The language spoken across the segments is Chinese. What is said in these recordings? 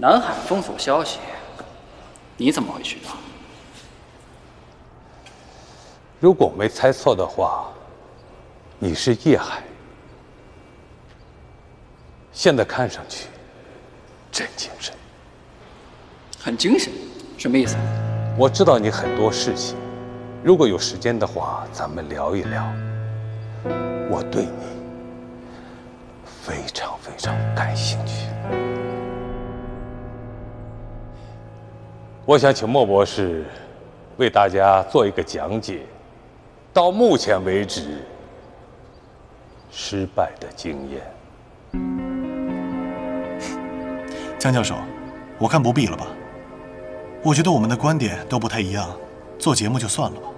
南海封锁消息，你怎么会知道？如果没猜错的话，你是叶海。现在看上去真精神，很精神，什么意思？我知道你很多事情，如果有时间的话，咱们聊一聊。我对你非常非常感兴趣。我想请莫博士为大家做一个讲解，到目前为止失败的经验。江教授，我看不必了吧。我觉得我们的观点都不太一样，做节目就算了吧。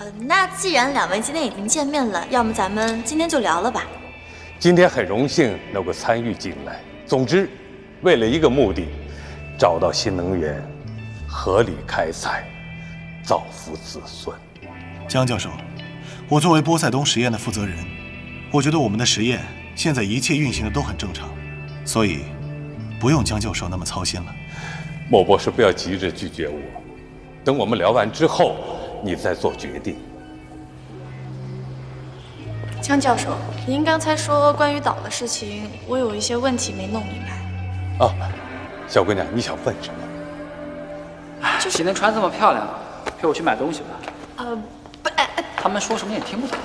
呃，那既然两位今天已经见面了，要么咱们今天就聊了吧。今天很荣幸能够参与进来。总之，为了一个目的，找到新能源，合理开采，造福子孙。江教授，我作为波塞冬实验的负责人，我觉得我们的实验。现在一切运行的都很正常，所以不用江教授那么操心了。莫博士，不要急着拒绝我，等我们聊完之后，你再做决定。江教授，您刚才说关于岛的事情，我有一些问题没弄明白。哦，小姑娘，你想问什么？就今天穿这么漂亮，陪我去买东西吧。呃，不，哎哎，他们说什么也听不懂。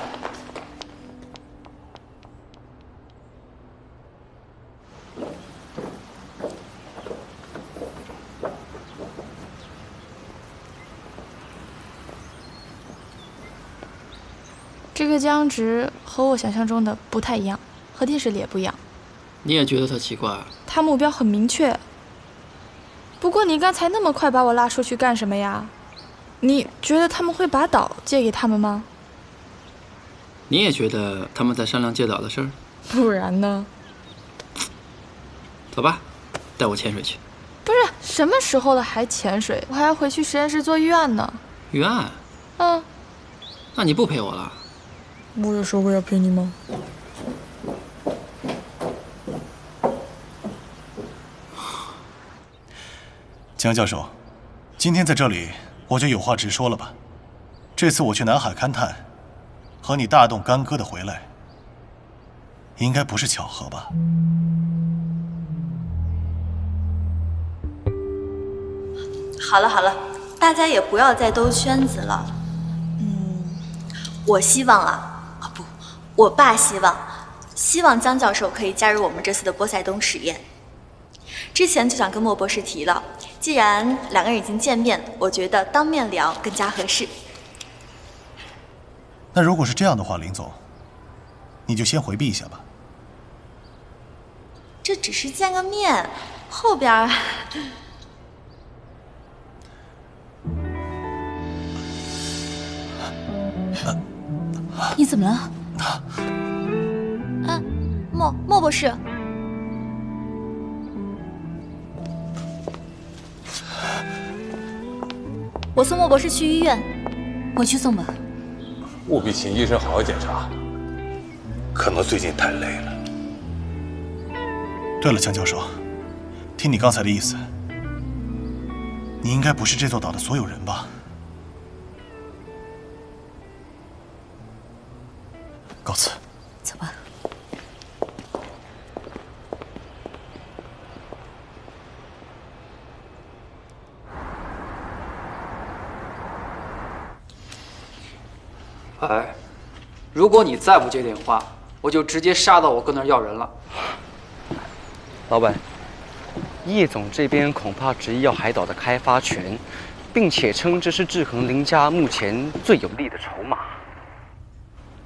这个江直和我想象中的不太一样，和电视里也不一样。你也觉得他奇怪？他目标很明确。不过你刚才那么快把我拉出去干什么呀？你觉得他们会把岛借给他们吗？你也觉得他们在商量借岛的事儿？不然呢？走吧，带我潜水去。不是什么时候了还潜水？我还要回去实验室做预案呢。预案？嗯。那你不陪我了？我有说过要陪你吗？江教授，今天在这里我就有话直说了吧。这次我去南海勘探，和你大动干戈的回来，应该不是巧合吧？好了好了，大家也不要再兜圈子了。嗯，我希望啊。啊不我爸希望，希望江教授可以加入我们这次的波塞冬实验。之前就想跟莫博士提了，既然两个人已经见面，我觉得当面聊更加合适。那如果是这样的话，林总，你就先回避一下吧。这只是见个面，后边…… 你怎么了？啊，莫莫博士，我送莫博士去医院，我去送吧。务必请医生好好检查，可能最近太累了。对了，江教授，听你刚才的意思，你应该不是这座岛的所有人吧？告辞。走吧。哎，如果你再不接电话，我就直接杀到我哥那儿要人了。老板，叶总这边恐怕执意要海岛的开发权，并且称这是制衡林家目前最有力的筹码。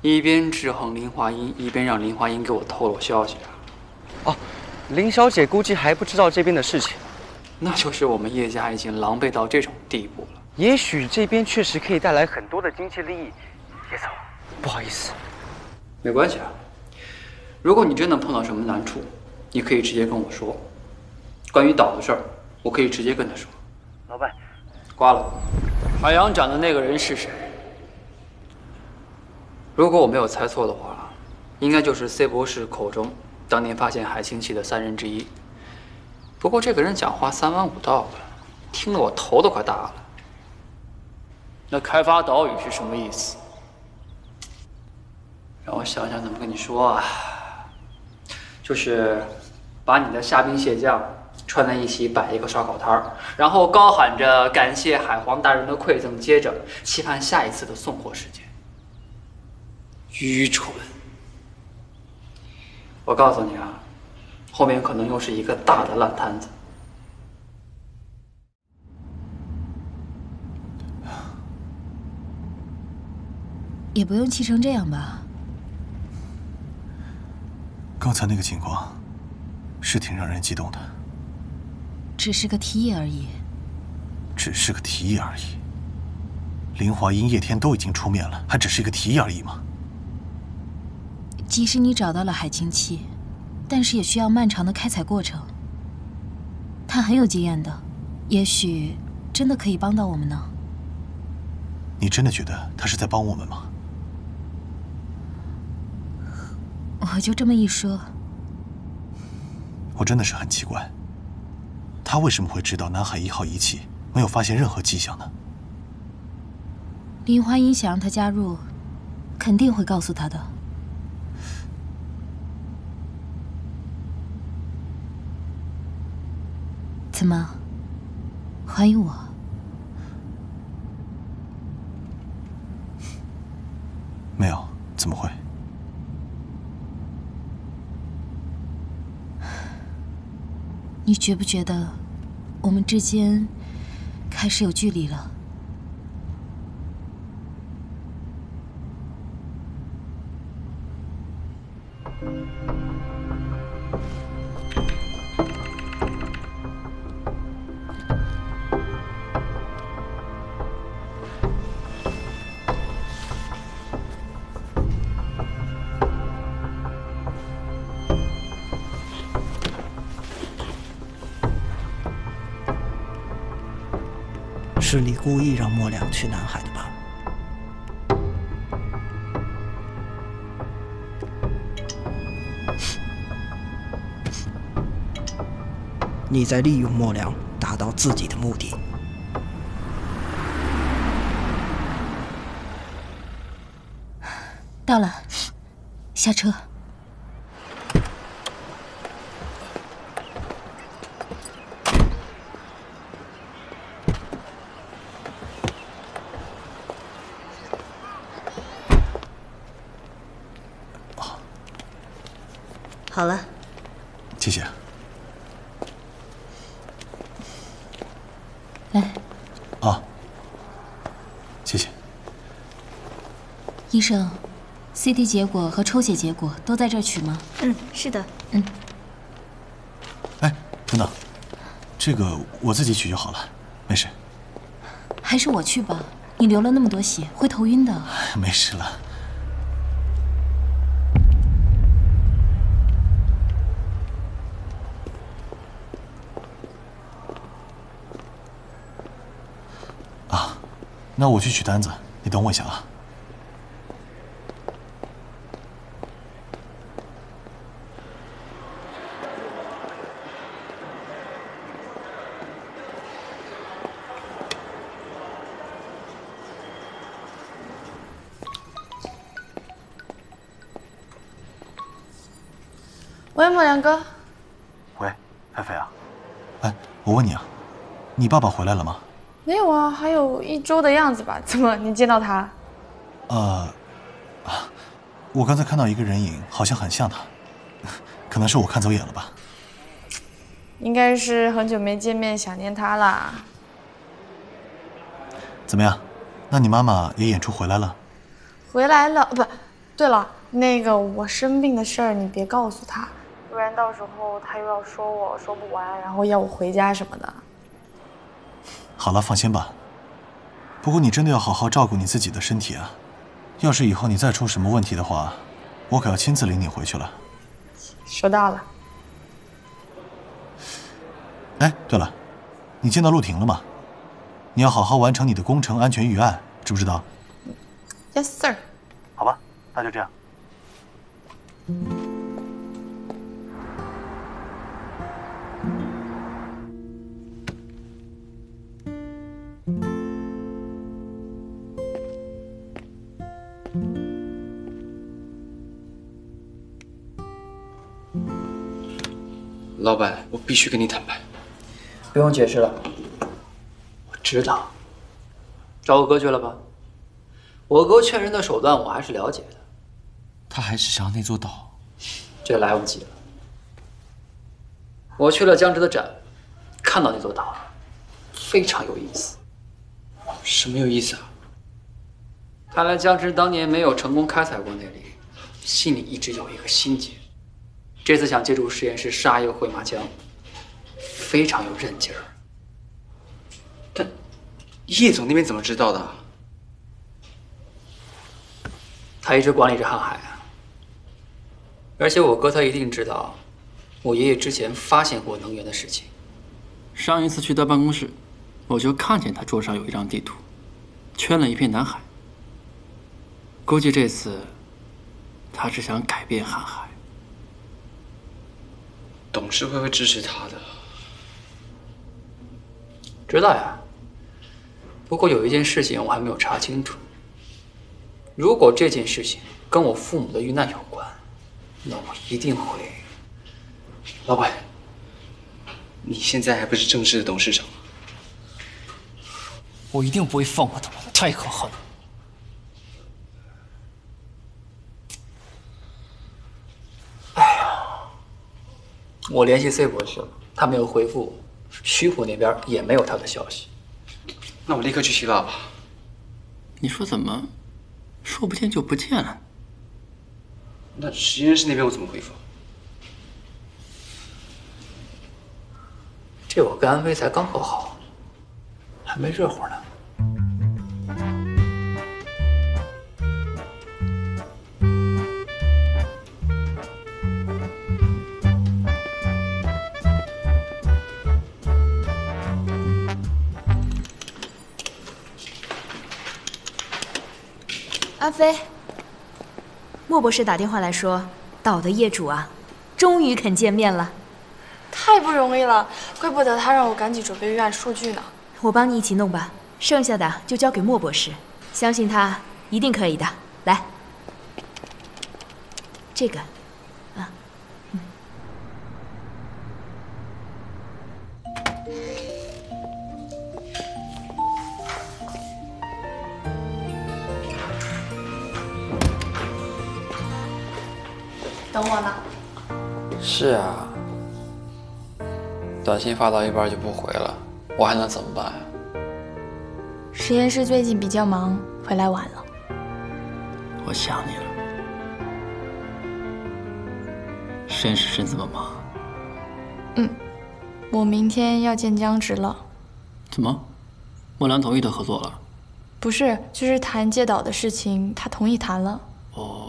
一边制衡林华英，一边让林华英给我透露消息啊！哦，林小姐估计还不知道这边的事情，那就是我们叶家已经狼狈到这种地步了。也许这边确实可以带来很多的经济利益。不好意思，没关系啊。如果你真的碰到什么难处，你可以直接跟我说。关于岛的事儿，我可以直接跟他说。老板，挂了。海洋展的那个人是谁？如果我没有猜错的话，应该就是 C 博士口中当年发现海星系的三人之一。不过这个人讲话三弯五道的，听得我头都快大了。那开发岛屿是什么意思？让我想想怎么跟你说啊。就是把你的虾兵蟹将串在一起摆一个烧烤摊儿，然后高喊着感谢海皇大人的馈赠，接着期盼下一次的送货时间。愚蠢！我告诉你啊，后面可能又是一个大的烂摊子。也不用气成这样吧。刚才那个情况是挺让人激动的，只是个提议而已。只是个提议而已。林华英、叶天都已经出面了，还只是一个提议而已吗？即使你找到了海清期，但是也需要漫长的开采过程。他很有经验的，也许真的可以帮到我们呢。你真的觉得他是在帮我们吗？我就这么一说，我真的是很奇怪，他为什么会知道南海一号仪器没有发现任何迹象呢？林华英想让他加入，肯定会告诉他的。怎么，怀疑我？没有，怎么会？你觉不觉得我们之间开始有距离了？是你故意让莫良去南海的吧？你在利用莫良达到自己的目的。到了，下车。好了，谢谢。来，啊，谢谢。医生，CT 结果和抽血结果都在这儿取吗？嗯，是的。嗯。哎，等等，这个我自己取就好了，没事。还是我去吧，你流了那么多血，会头晕的。没事了。啊，那我去取单子，你等我一下啊。喂，莫良哥。喂，菲菲啊，哎，我问你啊，你爸爸回来了吗？没有啊，还有一周的样子吧？怎么，你见到他？呃，啊，我刚才看到一个人影，好像很像他，可能是我看走眼了吧。应该是很久没见面，想念他啦。怎么样？那你妈妈也演出回来了？回来了，不，对了，那个我生病的事儿你别告诉他，不然到时候他又要说我说不完，然后要我回家什么的。好了，放心吧。不过你真的要好好照顾你自己的身体啊！要是以后你再出什么问题的话，我可要亲自领你回去了。收到了。哎，对了，你见到陆婷了吗？你要好好完成你的工程安全预案，知不知道？Yes, sir。好吧，那就这样。老板，我必须跟你坦白。不用解释了，我知道。找我哥去了吧？我哥劝人的手段我还是了解的。他还是想要那座岛，这来不及了。我去了江直的展，看到那座岛了，非常有意思。什么有意思啊？看来江直当年没有成功开采过那里，心里一直有一个心结。这次想借助实验室杀一个回马枪，非常有韧劲儿。但叶总那边怎么知道的？他一直管理着瀚海啊。而且我哥他一定知道，我爷爷之前发现过能源的事情。上一次去他办公室，我就看见他桌上有一张地图，圈了一片南海。估计这次，他是想改变瀚海。董事会会支持他的。知道呀。不过有一件事情我还没有查清楚。如果这件事情跟我父母的遇难有关，那我一定会。老板，你现在还不是正式的董事长？我一定不会放过他们，太可恨了。我联系 C 博士了，他没有回复我，徐虎那边也没有他的消息。那我立刻去希腊吧。你说怎么，说不见就不见了？那实验室那边我怎么回复？这我跟安飞才刚和好，还没热乎呢。阿飞，莫博士打电话来说，岛的业主啊，终于肯见面了。太不容易了，怪不得他让我赶紧准备预案数据呢。我帮你一起弄吧，剩下的就交给莫博士，相信他一定可以的。来，这个，等我呢。是啊，短信发到一半就不回了，我还能怎么办呀？实验室最近比较忙，回来晚了。我想你了。实验室真这么忙？嗯，我明天要见江直了。怎么？莫兰同意他合作了？不是，就是谈借岛的事情，他同意谈了。哦。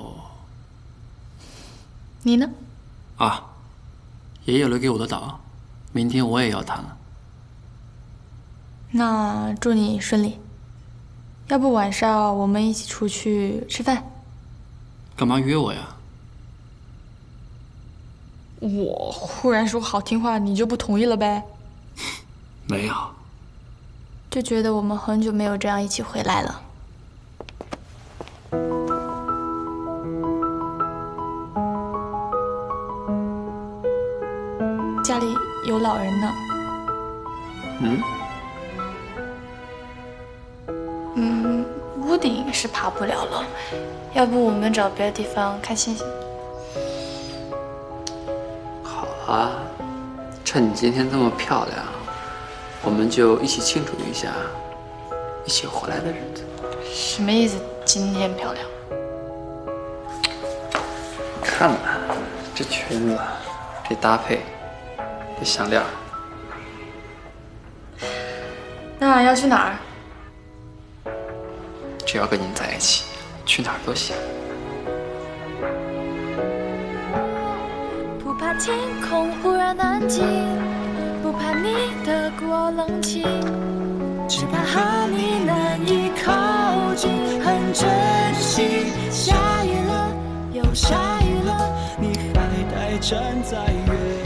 你呢？啊，爷爷留给我的岛，明天我也要谈了。那祝你顺利。要不晚上我们一起出去吃饭？干嘛约我呀？我忽然说好听话，你就不同意了呗？没有，就觉得我们很久没有这样一起回来了。有老人呢。嗯？嗯，屋顶是爬不了了，要不我们找别的地方看星星？好啊，趁你今天这么漂亮，我们就一起庆祝一下一起回来的日子。什么意思？今天漂亮？看看，这裙子，这搭配，这项链。那要去哪儿？只要跟您在一起，去哪儿都行。不怕天空忽然安静，不怕你的孤傲冷清，只怕和你难以靠近。很珍惜，下雨了又下雨了，你还呆站在原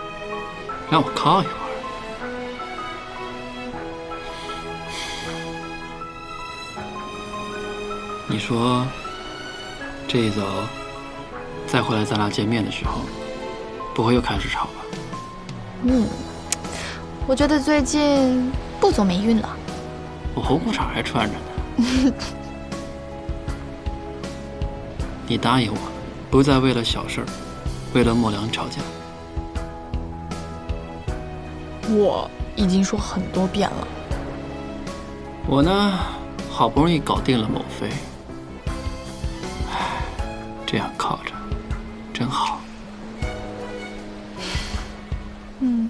让我靠一会儿。你说，这一走，再回来咱俩见面的时候，不会又开始吵吧？嗯，我觉得最近不走霉运了。我红裤衩还穿着呢。你答应我，不再为了小事儿，为了莫良吵架。我已经说很多遍了。我呢，好不容易搞定了某妃，唉，这样靠着，真好。嗯，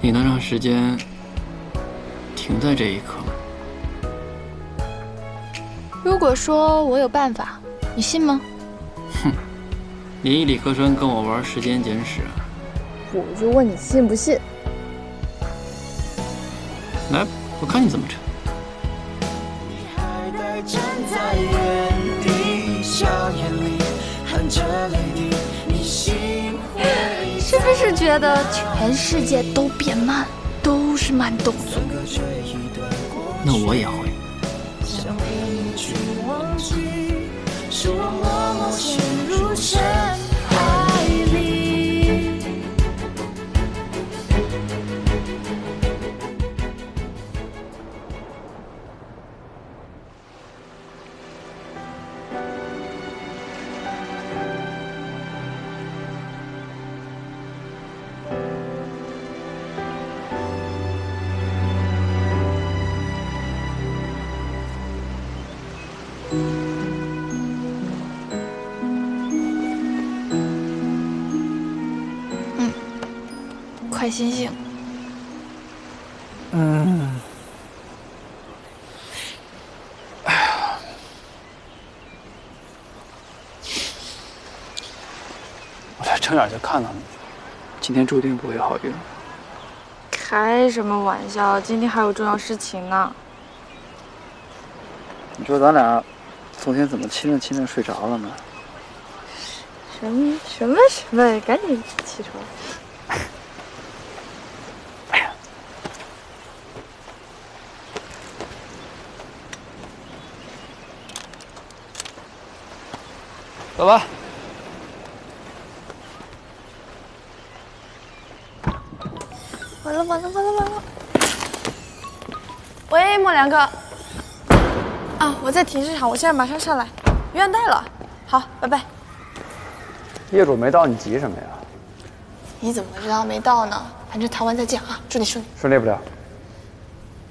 你能让时间停在这一刻吗？如果说我有办法，你信吗？哼，你一理科生跟我玩时间简史啊？我就问你信不信？来，我看你怎么扯。还在站在原地，笑眼里含着泪滴，你心会是不是觉得全世界都变慢，都是慢动作？那我也会。快醒醒！嗯。我才睁眼就看到你，今天注定不会好运。开什么玩笑？今天还有重要事情呢。你说咱俩昨天怎么亲着亲着睡着了呢？什么什么什么？赶紧起床！走吧。完了完了完了完了！喂，莫良哥。啊，我在停车场，我现在马上上来。约完带了。好，拜拜。业主没到，你急什么呀？你怎么知道没到呢？反正谈完再见啊！祝你顺利。顺利不了，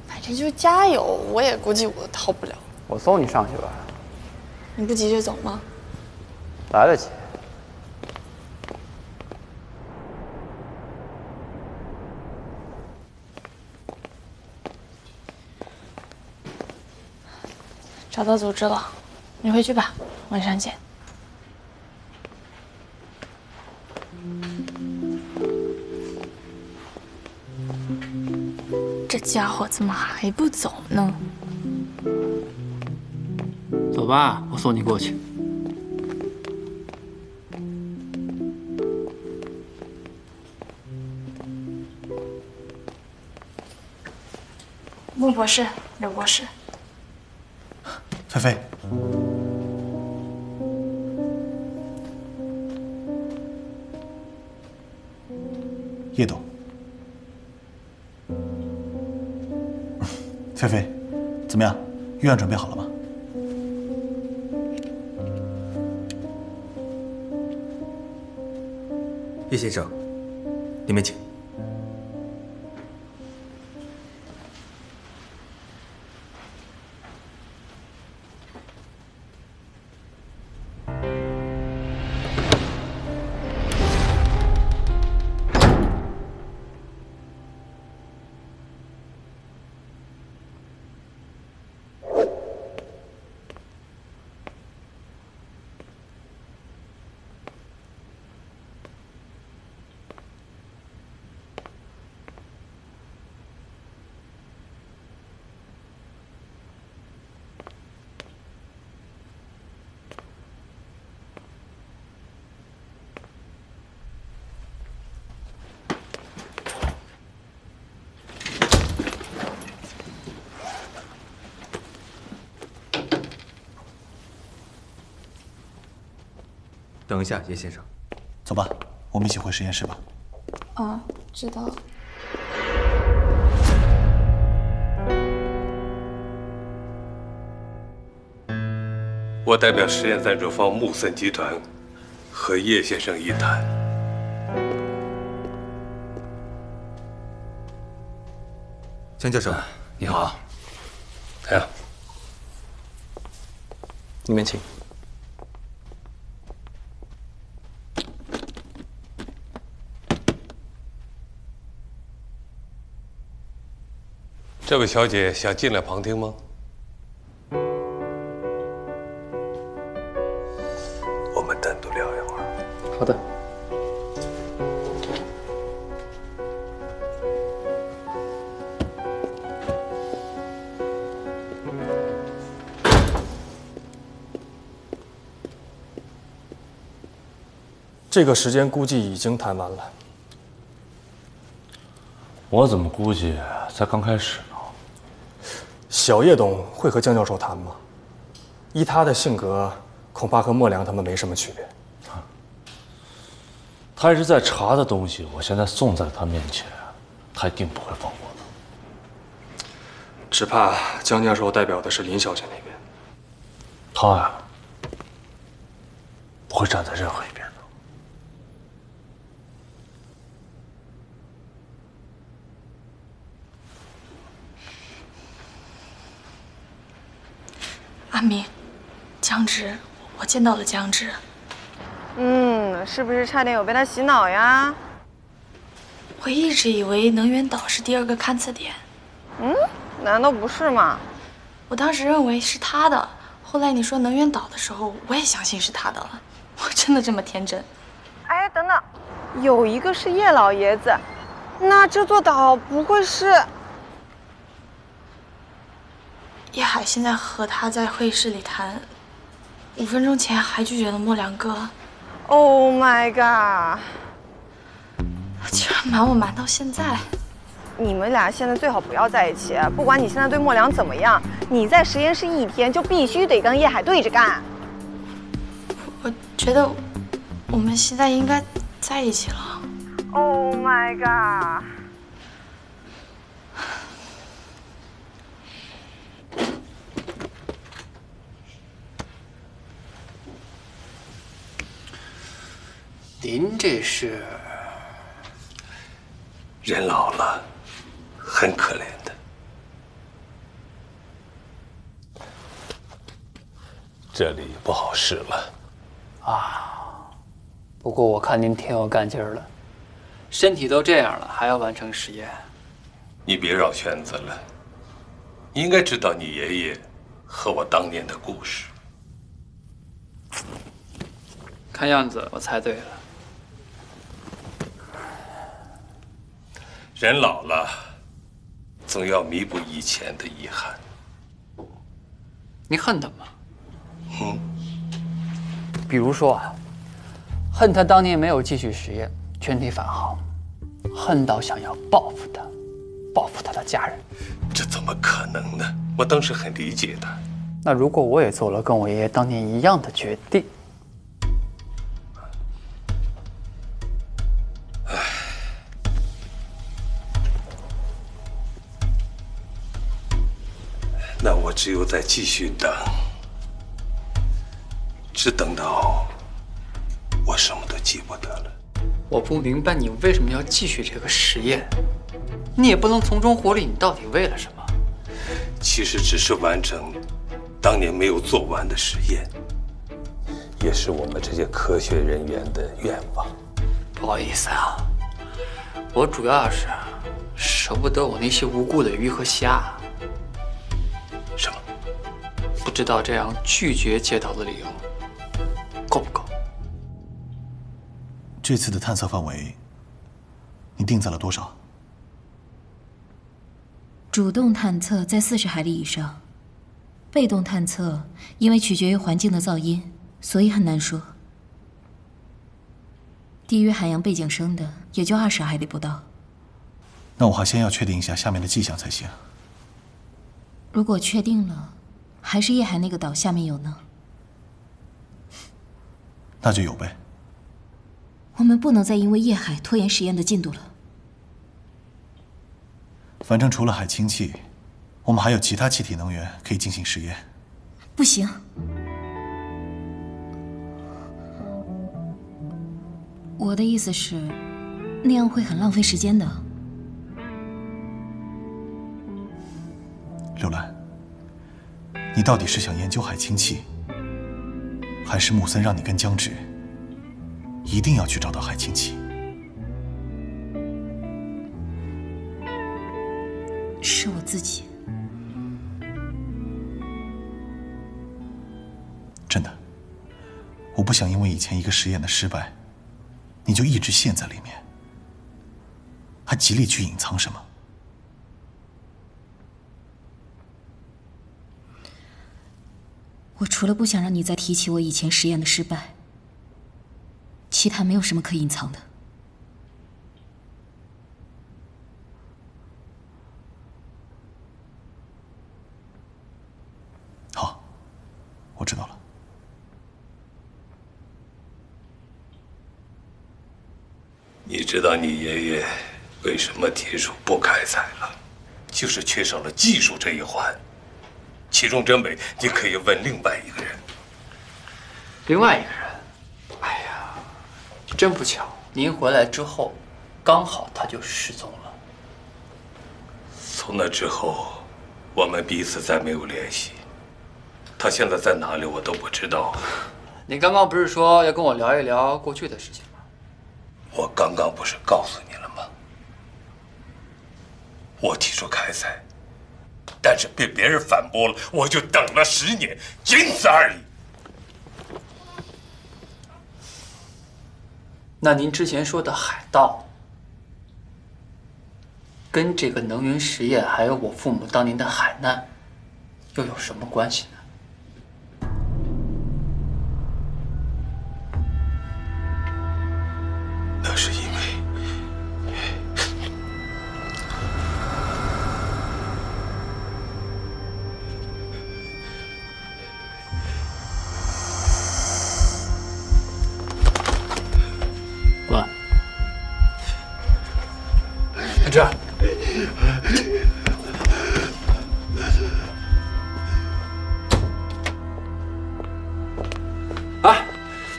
反正就加油，我也估计我逃不了。我送你上去吧，你不急着走吗？来得及。找到组织了，你回去吧，晚上见。这家伙怎么还不走呢？走吧，我送你过去。博士，刘博士，菲菲，叶董，菲菲，怎么样？预案准备好了吗？叶先生，里面请。等一下，叶先生。走吧，我们一起回实验室吧。啊，知道。我代表实验赞助方木森集团和叶先生一谈。江教授，你好。哎呀，里面请。这位小姐想进来旁听吗？我们单独聊一会儿。好的。这个时间估计已经谈完了。我怎么估计才刚开始呢？小叶董会和江教授谈吗？依他的性格，恐怕和莫良他们没什么区别。他一直在查的东西，我现在送在他面前，他一定不会放过的。只怕江教授代表的是林小姐那边。他呀，不会站在任何一边的。阿明，江直，我见到了江直。嗯，是不是差点有被他洗脑呀？我一直以为能源岛是第二个勘测点。嗯，难道不是吗？我当时认为是他的，后来你说能源岛的时候，我也相信是他的了。我真的这么天真？哎，等等，有一个是叶老爷子，那这座岛不会是？叶海现在和他在会议室里谈，五分钟前还拒绝了莫良哥。Oh my god！居然瞒我瞒到现在。你们俩现在最好不要在一起，不管你现在对莫良怎么样，你在实验室一天就必须得跟叶海对着干。我觉得我们现在应该在一起了。Oh my god！您这是人老了，很可怜的。这里不好使了。啊，不过我看您挺有干劲儿的，身体都这样了，还要完成实验。你别绕圈子了，你应该知道你爷爷和我当年的故事。看样子我猜对了。人老了，总要弥补以前的遗憾。你恨他吗？嗯，比如说啊，恨他当年没有继续实验，全体返航，恨到想要报复他，报复他的家人。这怎么可能呢？我当时很理解他。那如果我也做了跟我爷爷当年一样的决定，只有再继续等，只等到我什么都记不得了。我不明白你为什么要继续这个实验，你也不能从中获利，你到底为了什么？其实只是完成当年没有做完的实验，也是我们这些科学人员的愿望。不好意思啊，我主要是舍不得我那些无辜的鱼和虾。不知道这样拒绝接导的理由够不够？这次的探测范围，你定在了多少？主动探测在四十海里以上，被动探测因为取决于环境的噪音，所以很难说。低于海洋背景声的也就二十海里不到。那我还先要确定一下下面的迹象才行。如果确定了，还是叶海那个岛下面有呢？那就有呗。我们不能再因为叶海拖延实验的进度了。反正除了海氢气，我们还有其他气体能源可以进行实验。不行，我的意思是，那样会很浪费时间的。柳兰，你到底是想研究海清气，还是木森让你跟江直一定要去找到海清气？是我自己。真的，我不想因为以前一个实验的失败，你就一直陷在里面，还极力去隐藏什么。我除了不想让你再提起我以前实验的失败，其他没有什么可隐藏的。好，我知道了。你知道你爷爷为什么提出不开采了？就是缺少了技术这一环。其中真伪，你可以问另外一个人。另外一个人，哎呀，真不巧，您回来之后，刚好他就失踪了。从那之后，我们彼此再没有联系。他现在在哪里，我都不知道。你刚刚不是说要跟我聊一聊过去的事情吗？我刚刚不是告诉你了吗？我提出开采。但是被别人反驳了，我就等了十年，仅此而已。那您之前说的海盗，跟这个能源实业，还有我父母当年的海难，又有什么关系呢？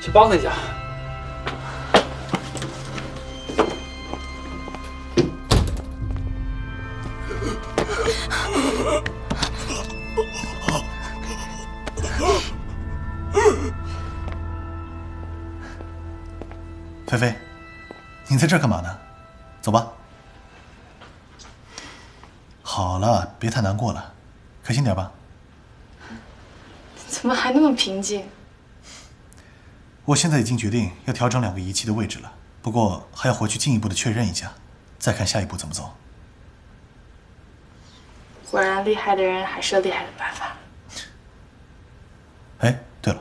去帮他一下。菲菲，你在这干嘛呢？走吧。好了，别太难过了，开心点吧。怎么还那么平静？我现在已经决定要调整两个仪器的位置了，不过还要回去进一步的确认一下，再看下一步怎么走。果然，厉害的人还是有厉害的办法。哎，对了，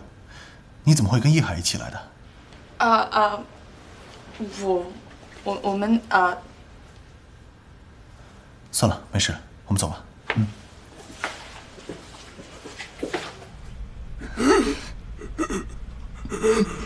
你怎么会跟易海一起来的？呃呃，我我我们呃。算了，没事，我们走吧。Ha ha ha!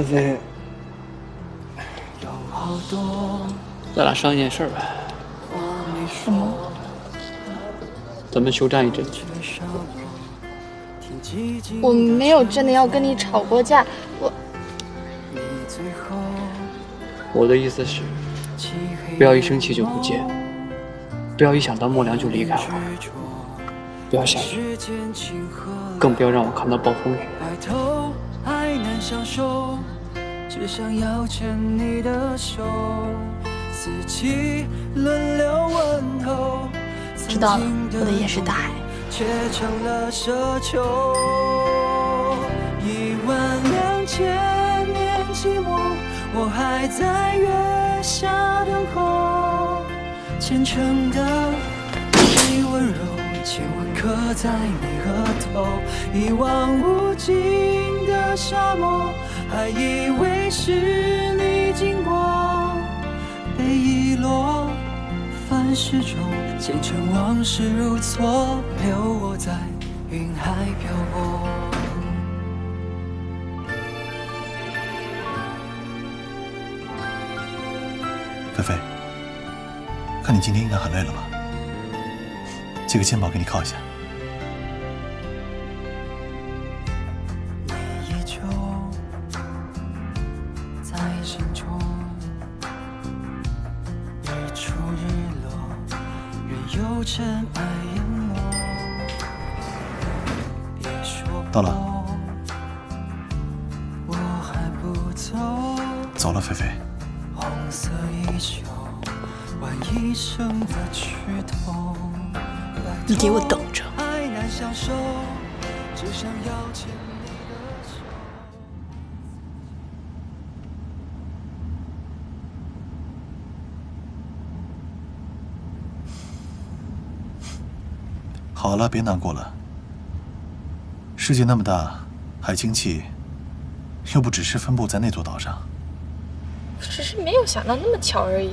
嗯。菲菲，咱俩商量件事儿呗。什么？咱们休战一阵去。我没有真的要跟你吵过架，我。我的意思是，不要一生气就不见，不要一想到莫良就离开我，不要下雨，更不要让我看到暴风雨。相守，只想要牵你的手，四季轮流问候，知道了，我的也是大海。却成了奢求。一万两千年寂寞，我还在月下等候。虔诚的是温柔，亲吻刻在你额头。一望无尽的沙漠，还以为是你经过，被遗落。凡事中，前尘往事如错，留我在云海漂泊。菲菲，看你今天应该很累了吧？借个肩膀给你靠一下。给我等着！好了，别难过了。世界那么大，海清气又不只是分布在那座岛上。只是没有想到那么巧而已。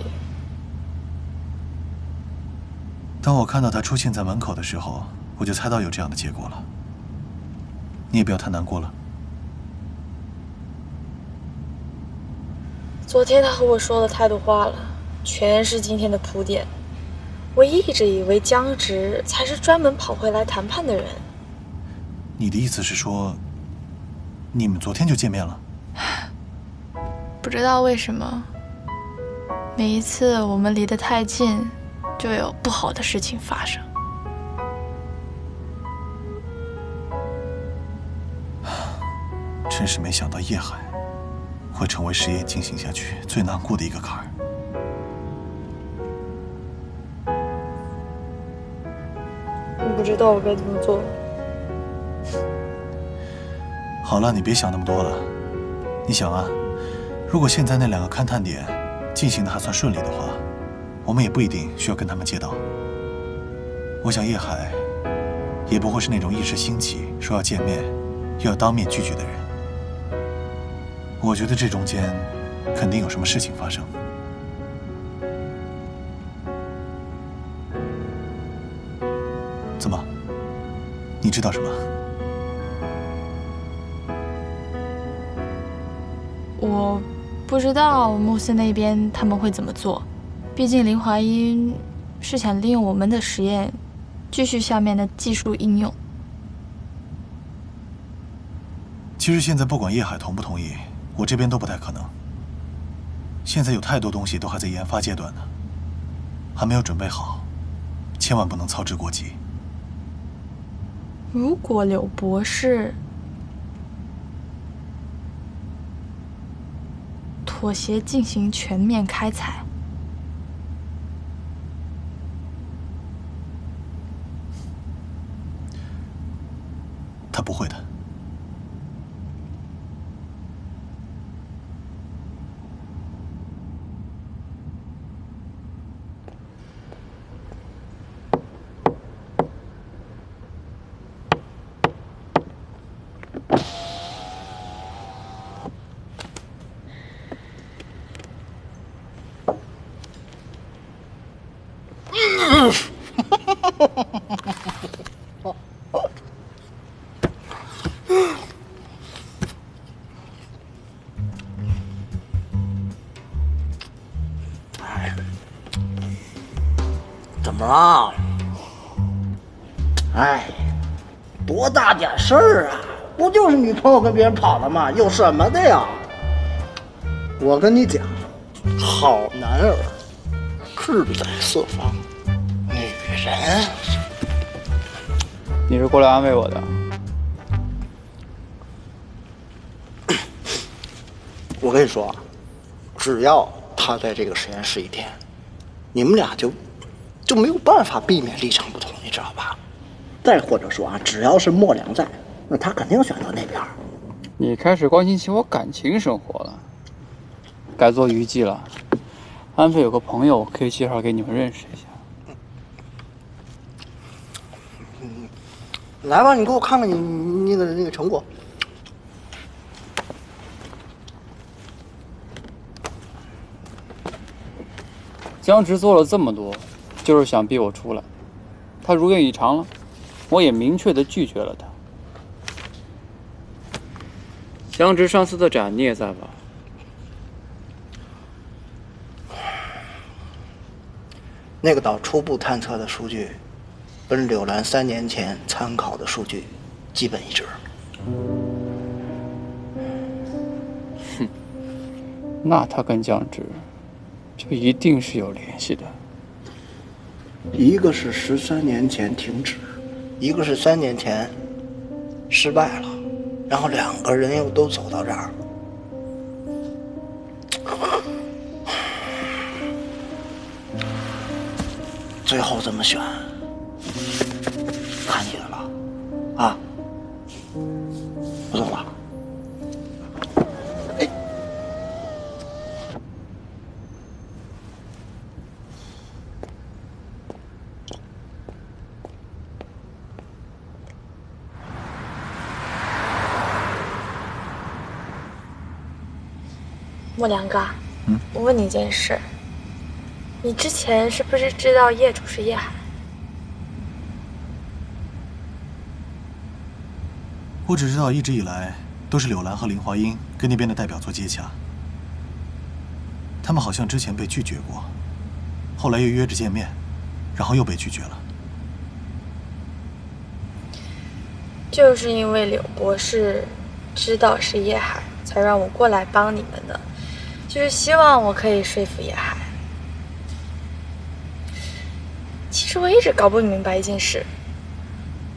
当我看到他出现在门口的时候，我就猜到有这样的结果了。你也不要太难过了。昨天他和我说了太多话了，全是今天的铺垫。我一直以为江直才是专门跑回来谈判的人。你的意思是说，你们昨天就见面了？不知道为什么，每一次我们离得太近，就有不好的事情发生。真是没想到叶海会成为实验进行下去最难过的一个坎儿。我不知道我该怎么做。好了，你别想那么多了。你想啊，如果现在那两个勘探点进行的还算顺利的话，我们也不一定需要跟他们接道。我想叶海也不会是那种一时兴起说要见面，又要当面拒绝的人。我觉得这中间肯定有什么事情发生。怎么？你知道什么？我不知道穆斯那边他们会怎么做，毕竟林华英是想利用我们的实验，继续下面的技术应用。其实现在不管叶海同不同意，我这边都不太可能。现在有太多东西都还在研发阶段呢，还没有准备好，千万不能操之过急。如果柳博士妥协进行全面开采，他不会的。朋友跟别人跑了吗？有什么的呀？我跟你讲，好男儿志在四方，女人你是过来安慰我的？我跟你说，只要他在这个实验室一天，你们俩就就没有办法避免立场不同，你知道吧？再或者说啊，只要是莫良在，那他肯定选择那边。你开始关心起我感情生活了，改做娱记了。安飞有个朋友可以介绍给你们认识一下。来吧，你给我看看你你的那个成果。江直做了这么多，就是想逼我出来。他如愿以偿了，我也明确的拒绝了他。江直上次的展你也在吧？那个岛初步探测的数据，跟柳兰三年前参考的数据基本一致。哼，那他跟江直就一定是有联系的。一个是十三年前停止，一个是三年前失败了，然后两个人又都走到这儿。最后怎么选，看你的了，啊！莫良哥，我问你一件事，你之前是不是知道业主是叶海？我只知道一直以来都是柳兰和林华英跟那边的代表做接洽，他们好像之前被拒绝过，后来又约着见面，然后又被拒绝了。就是因为柳博士知道是叶海，才让我过来帮你们的，就是希望我可以说服叶海。其实我一直搞不明白一件事，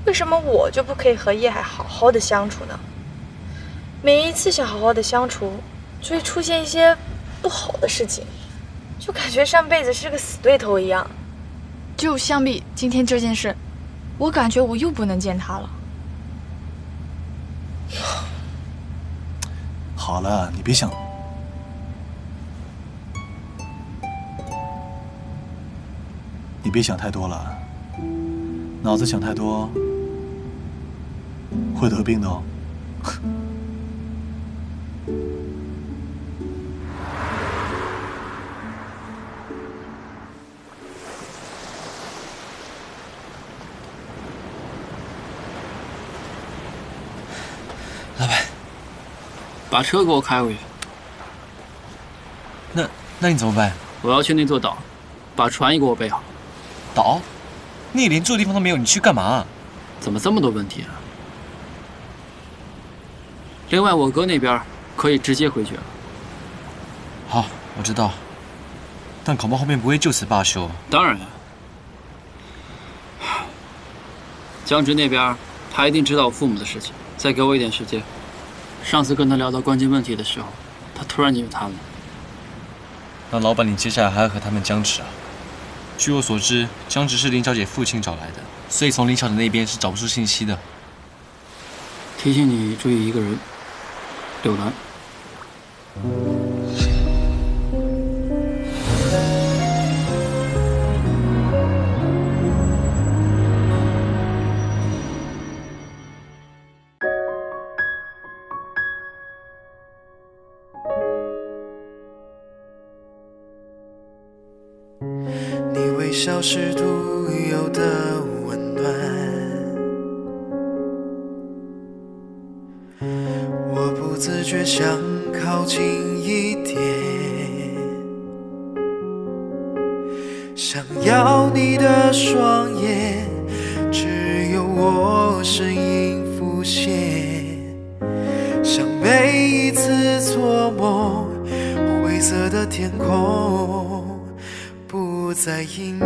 为什么我就不可以和叶海好好的相处呢？每一次想好好的相处，就会出现一些不好的事情，就感觉上辈子是个死对头一样。就相比今天这件事，我感觉我又不能见他了。好了，你别想，你别想太多了，脑子想太多会得病的哦。老板，把车给我开回去。那那你怎么办？我要去那座岛，把船也给我备好。岛？你连住的地方都没有，你去干嘛？怎么这么多问题啊？另外，我哥那边可以直接回去了。好，我知道。但恐怕后面不会就此罢休。当然了，江直那边他一定知道我父母的事情。再给我一点时间。上次跟他聊到关键问题的时候，他突然就有他了。那老板，你接下来还要和他们僵持啊？据我所知，江直是林小姐父亲找来的，所以从林小姐那边是找不出信息的。提醒你注意一个人，柳兰。消失独有的温暖，我不自觉想靠近一点，想要你的双眼，只有我身影浮现，像每一次做梦，灰色的天空。不再阴